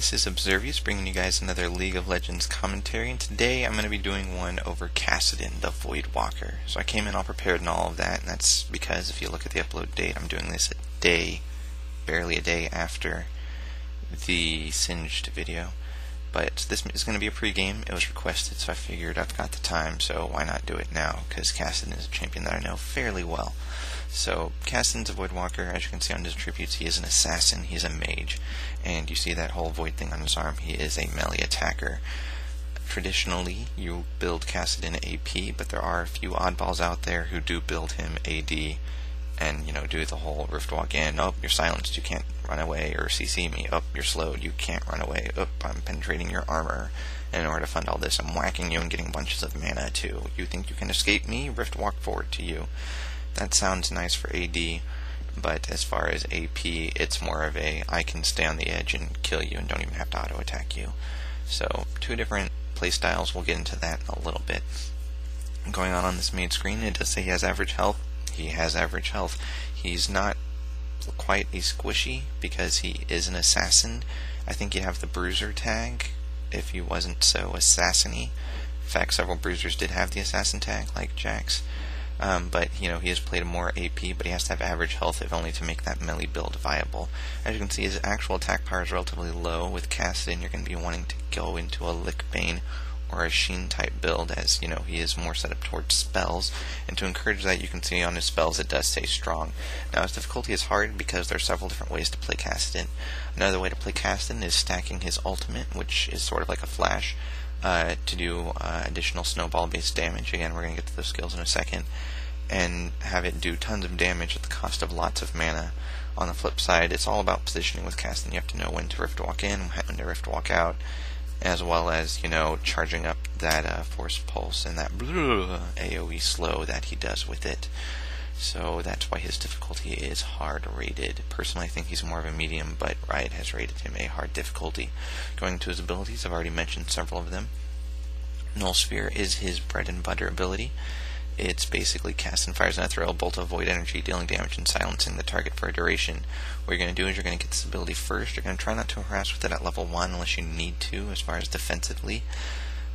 This is Observious bringing you guys another League of Legends commentary, and today I'm going to be doing one over Kassadin, the Void Walker. So I came in all prepared and all of that, and that's because if you look at the upload date, I'm doing this a day, barely a day after the Singed video. But this is going to be a pregame. It was requested, so I figured I've got the time, so why not do it now? Because Kassadin is a champion that I know fairly well. So Kassadin's a Void Walker. As you can see on his attributes, he is an assassin. He's a mage, and you see that whole Void thing on his arm. He is a melee attacker. Traditionally, you build Kassadin AP, but there are a few oddballs out there who do build him AD, and you know do the whole Rift Walk in. Oh, you're silenced. You can't run away or CC me. Oh, you're slowed. You can't run away. Oh, I'm penetrating your armor. And in order to fund all this, I'm whacking you and getting bunches of mana too. You think you can escape me? Rift Walk forward to you. That sounds nice for AD, but as far as AP, it's more of a I can stay on the edge and kill you and don't even have to auto attack you. So, two different playstyles. We'll get into that in a little bit. Going on on this main screen, it does say he has average health. He has average health. He's not quite a squishy because he is an assassin. I think you have the bruiser tag if he wasn't so assassiny. In fact, several bruisers did have the assassin tag, like Jax. Um, but you know he has played more AP, but he has to have average health if only to make that melee build viable. As you can see, his actual attack power is relatively low. With Kassadin, you're going to be wanting to go into a Lich Bane or a Sheen type build, as you know he is more set up towards spells. And to encourage that, you can see on his spells it does say strong. Now his difficulty is hard because there are several different ways to play Kassadin. Another way to play Kassadin is stacking his ultimate, which is sort of like a flash uh, to do uh, additional snowball based damage. Again, we're going to get to those skills in a second. And have it do tons of damage at the cost of lots of mana. On the flip side, it's all about positioning with casting. You have to know when to rift walk in, when to rift walk out, as well as, you know, charging up that uh, force pulse and that AoE slow that he does with it. So that's why his difficulty is hard rated. Personally, I think he's more of a medium, but Riot has rated him a hard difficulty. Going to his abilities, I've already mentioned several of them. Null Sphere is his bread and butter ability. It's basically cast and fires an ethereal bolt of void energy, dealing damage and silencing the target for a duration. What you're going to do is you're going to get this ability first. You're going to try not to harass with it at level 1 unless you need to, as far as defensively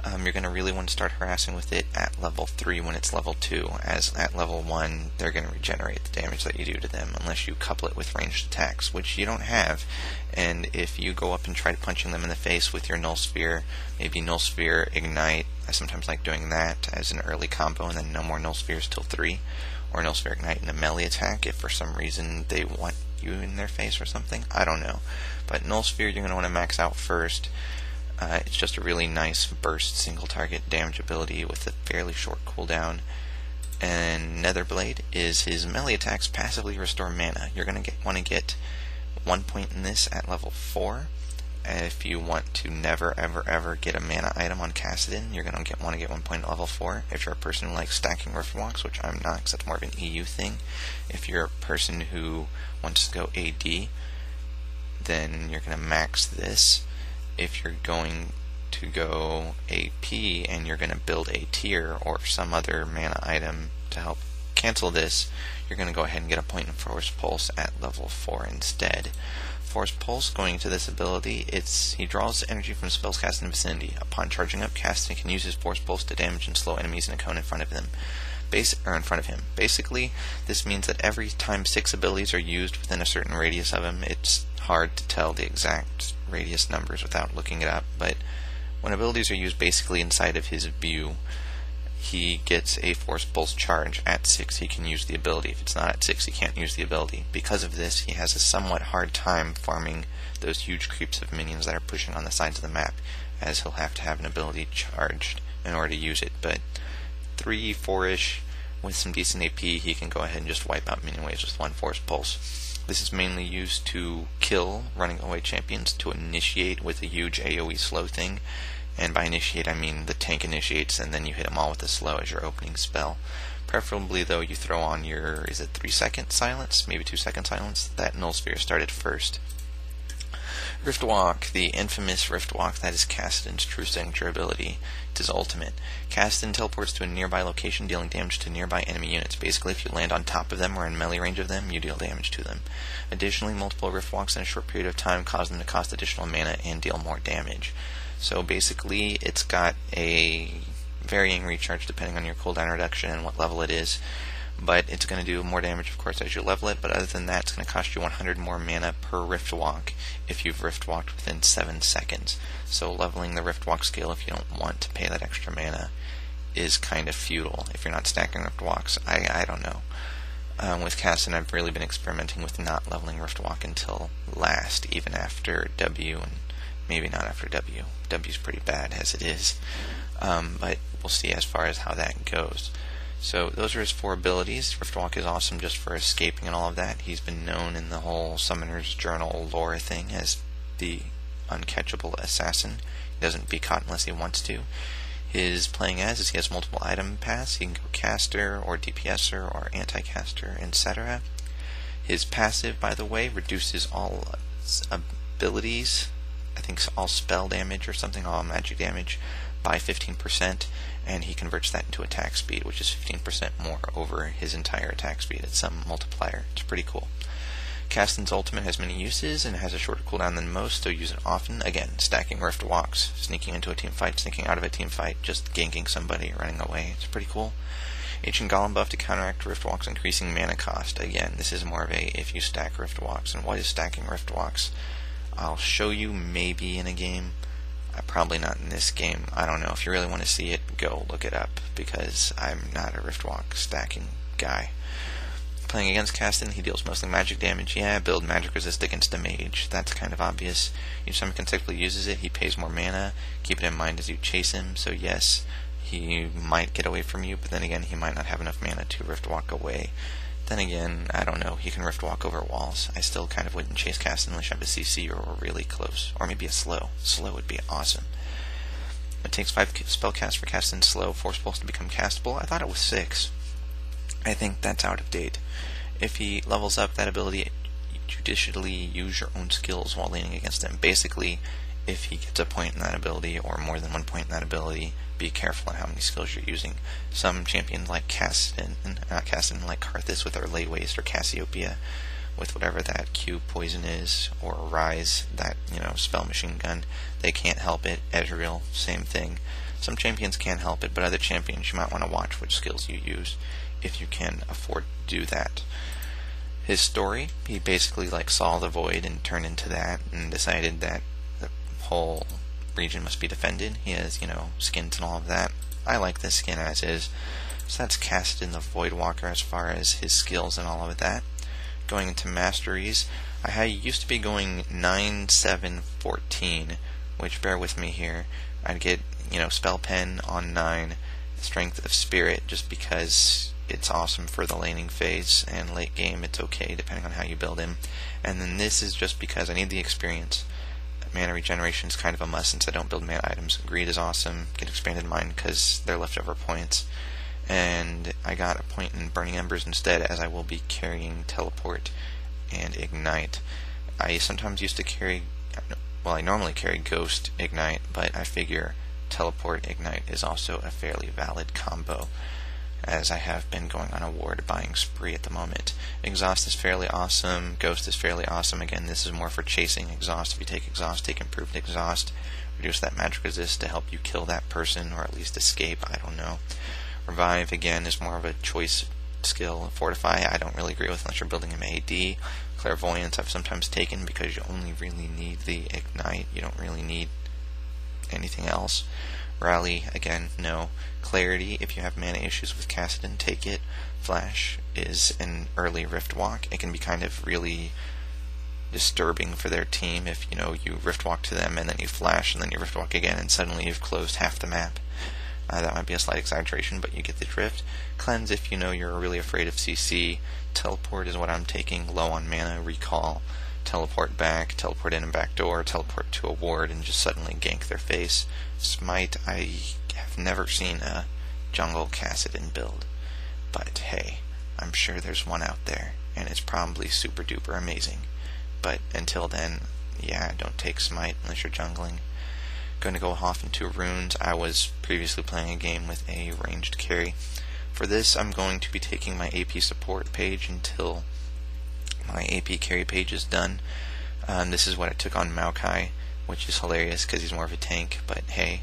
um, you're going to really want to start harassing with it at level 3 when it's level 2, as at level 1 they're going to regenerate the damage that you do to them unless you couple it with ranged attacks, which you don't have. And if you go up and try punching them in the face with your Null Sphere, maybe Null Sphere Ignite, I sometimes like doing that as an early combo and then no more Null Spheres till 3, or Null Sphere Ignite in a melee attack if for some reason they want you in their face or something. I don't know. But Null Sphere you're going to want to max out first uh, it's just a really nice burst single target damage ability with a fairly short cooldown. And Netherblade is his melee attacks passively restore mana. You're going to get want to get one point in this at level 4. If you want to never ever ever get a mana item on Kassadin, you're going to want to get one point at level 4. If you're a person who likes stacking rift walks, which I'm not because that's more of an EU thing. If you're a person who wants to go AD, then you're going to max this if you're going to go AP and you're going to build a Tear or some other mana item to help cancel this, you're going to go ahead and get a point in Force Pulse at level 4 instead. Force Pulse, going to this ability, it's he draws energy from spells cast in the vicinity. Upon charging up, casting can use his Force Pulse to damage and slow enemies in a cone in front of. Base, or in front of him. Basically, this means that every time six abilities are used within a certain radius of him, it's hard to tell the exact radius numbers without looking it up, but when abilities are used basically inside of his view, he gets a force pulse charge. At 6, he can use the ability. If it's not at 6, he can't use the ability. Because of this, he has a somewhat hard time farming those huge creeps of minions that are pushing on the sides of the map, as he'll have to have an ability charged in order to use it. But 3, 4 ish, with some decent AP, he can go ahead and just wipe out minion waves with one force pulse. This is mainly used to kill running away champions, to initiate with a huge AoE slow thing. And by initiate, I mean the tank initiates and then you hit them all with a slow as your opening spell. Preferably, though, you throw on your, is it 3 second silence? Maybe 2 second silence? That Null Sphere started first. Rift Walk, the infamous Rift Walk that is Kassadin's true signature ability. It's his ultimate. Kassadin teleports to a nearby location, dealing damage to nearby enemy units. Basically, if you land on top of them or in melee range of them, you deal damage to them. Additionally, multiple Rift Walks in a short period of time cause them to cost additional mana and deal more damage. So basically, it's got a varying recharge depending on your cooldown reduction and what level it is but it's going to do more damage, of course, as you level it. But other than that, it's going to cost you 100 more mana per Rift Walk if you've Rift Walked within 7 seconds. So leveling the Rift Walk skill if you don't want to pay that extra mana is kind of futile if you're not stacking Rift Walks. I, I don't know. Um, with Kassadin, I've really been experimenting with not leveling Rift Walk until last, even after W, and maybe not after W. W is pretty bad as it is. Um, but we'll see as far as how that goes. So those are his four abilities. Riftwalk is awesome just for escaping and all of that. He's been known in the whole Summoner's Journal lore thing as the uncatchable assassin. He doesn't be caught unless he wants to. His playing as is he has multiple item paths. He can go caster or DPSer or anti-caster, etc. His passive, by the way, reduces all abilities. I think all spell damage or something, all magic damage by 15%, and he converts that into attack speed, which is 15% more over his entire attack speed. It's some multiplier. It's pretty cool. Kassadin's ultimate has many uses and has a shorter cooldown than most, so use it often. Again, stacking rift walks, sneaking into a team fight, sneaking out of a team fight, just ganking somebody, running away. It's pretty cool. Ancient Golem buff to counteract Rift Walks, increasing mana cost. Again, this is more of a if you stack Rift Walks. And what is stacking Rift Walks? I'll show you maybe in a game. Uh, probably not in this game. I don't know. If you really want to see it, go look it up because I'm not a Riftwalk stacking guy. Playing against Kassadin, he deals mostly magic damage. Yeah, build magic resist against a mage. That's kind of obvious. If someone consecutively uses it, he pays more mana. Keep it in mind as you chase him. So yes, he might get away from you, but then again, he might not have enough mana to Riftwalk away. Then again, I don't know. He can rift walk over walls. I still kind of wouldn't chase cast unless I have a CC or we're really close. Or maybe a slow. Slow would be awesome. It takes five spell cast for casting slow, four spells to become castable. I thought it was six. I think that's out of date. If he levels up that ability, judicially use your own skills while leaning against him. Basically, if he gets a point in that ability or more than one point in that ability, be careful on how many skills you're using. Some champions like Kassadin, not uh, Kassadin, like Karthus with their Lay Waste or Cassiopeia with whatever that Q poison is, or Ryze, that, you know, spell machine gun, they can't help it. Ezreal, same thing. Some champions can't help it, but other champions you might want to watch which skills you use if you can afford to do that. His story, he basically like saw the void and turned into that and decided that the whole region must be defended. He has, you know, skins and all of that. I like this skin as is. So that's Kassadin the Voidwalker as far as his skills and all of that. Going into masteries, I used to be going 9, 7, 14, which bear with me here. I'd get, you know, Spell Pen on 9, Strength of Spirit, just because it's awesome for the laning phase, and late game it's okay depending on how you build him. And then this is just because I need the experience mana regeneration is kind of a must since I don't build mana items. Greed is awesome. Get expanded mind because they're leftover points. And I got a point in Burning Embers instead, as I will be carrying Teleport and Ignite. I sometimes used to carry, well, I normally carry Ghost Ignite, but I figure Teleport Ignite is also a fairly valid combo as I have been going on a ward buying spree at the moment. Exhaust is fairly awesome. Ghost is fairly awesome. Again, this is more for chasing exhaust. If you take exhaust, take improved exhaust. Reduce that magic resist to help you kill that person or at least escape. I don't know. Revive, again, is more of a choice skill. Fortify, I don't really agree with unless you're building an AD. Clairvoyance, I've sometimes taken because you only really need the Ignite. You don't really need anything else. Rally, again, no. Clarity, if you have mana issues with Kassadin, take it. Flash is an early Rift Walk. It can be kind of really disturbing for their team if, you know, you Rift Walk to them and then you flash and then you Rift Walk again and suddenly you've closed half the map. Uh, that might be a slight exaggeration, but you get the drift. Cleanse if you know you're really afraid of CC. Teleport is what I'm taking, low on mana. Recall teleport back, teleport in and back door, teleport to a ward, and just suddenly gank their face. Smite, I have never seen a jungle Kassadin build, but hey, I'm sure there's one out there, and it's probably super duper amazing. But until then, yeah, don't take smite unless you're jungling. Going to go off into runes. I was previously playing a game with a ranged carry. For this, I'm going to be taking my AP support page until my AP carry page is done. Um, this is what I took on Maokai, which is hilarious because he's more of a tank, but hey.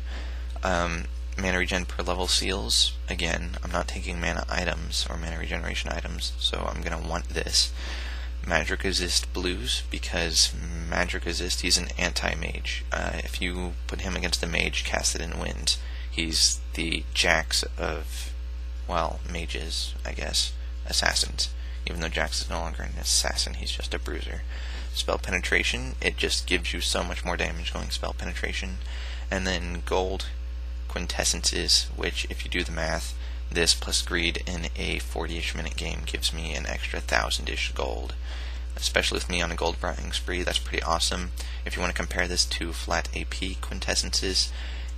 Um, mana regen per level seals. Again, I'm not taking mana items or mana regeneration items, so I'm going to want this. Magic Resist blues because Magic Resist he's an anti-mage. Uh, if you put him against a mage, Kassadin wins. He's the Jax of, well, mages, I guess, assassins. Even though Jax is no longer an assassin, he's just a bruiser. Spell penetration, it just gives you so much more damage going spell penetration. And then gold quintessences, which, if you do the math, this plus greed in a 40-ish minute game gives me an extra thousand-ish gold. Especially with me on a gold buying spree, that's pretty awesome. If you want to compare this to flat AP quintessences,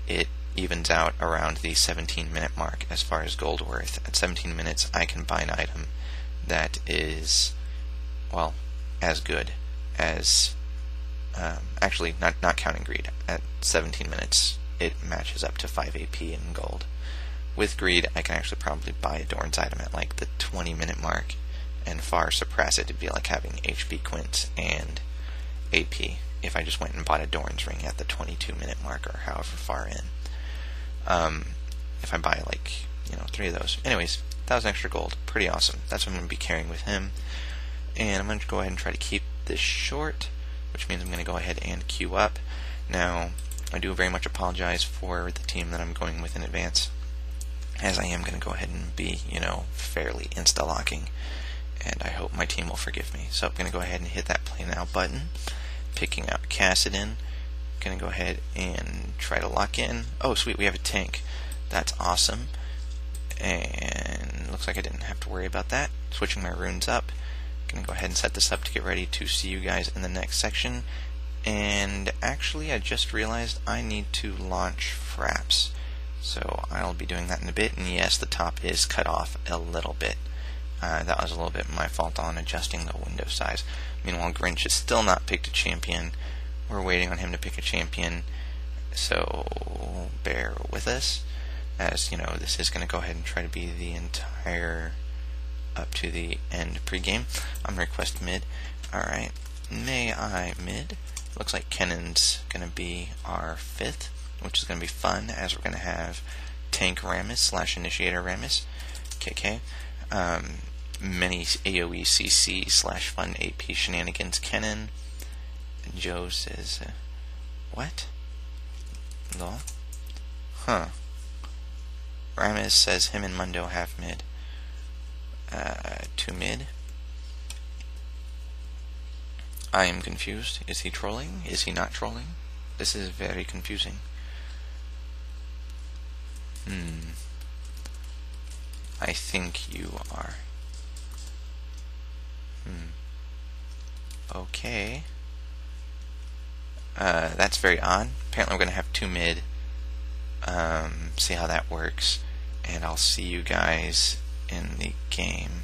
it evens out around the 17 minute mark as far as gold worth. At 17 minutes, I can buy an item that is, well, as good as, um, actually, not, not counting greed. At 17 minutes, it matches up to 5 AP in gold. With greed, I can actually probably buy a Doran's item at like the 20 minute mark and far surpass it to be like having HP quints and AP if I just went and bought a Doran's ring at the 22 minute mark or however far in. Um, if I buy like, you know, three of those. Anyways, thousand extra gold. Pretty awesome. That's what I'm going to be carrying with him. And I'm going to go ahead and try to keep this short, which means I'm going to go ahead and queue up. Now, I do very much apologize for the team that I'm going with in advance, as I am going to go ahead and be, you know, fairly insta-locking, and I hope my team will forgive me. So I'm going to go ahead and hit that play now button, picking out Kassadin, going to go ahead and try to lock in. Oh, sweet, we have a tank. That's awesome. And looks like I didn't have to worry about that. Switching my runes up. Going to go ahead and set this up to get ready to see you guys in the next section. And actually, I just realized I need to launch Fraps. So I'll be doing that in a bit. And yes, the top is cut off a little bit. Uh, that was a little bit my fault on adjusting the window size. Meanwhile, Grinch has still not picked a champion. We're waiting on him to pick a champion. So bear with us. As you know, this is going to go ahead and try to be the entire up to the end pregame. I'm request mid. Alright. May I mid? Looks like Kennen's going to be our fifth, which is going to be fun as we're going to have Tank Rammus slash Initiator Rammus, KK. Um, many AoE CC slash fun AP shenanigans Kennen. Joe says, uh, what? No? Huh. Rammus says him and Mundo have mid. Uh, two mid. I am confused. Is he trolling? Is he not trolling? This is very confusing. Hmm. I think you are. Hmm. Okay. Uh, that's very odd. Apparently we're going to have two mid. Um, see how that works. And I'll see you guys in the game.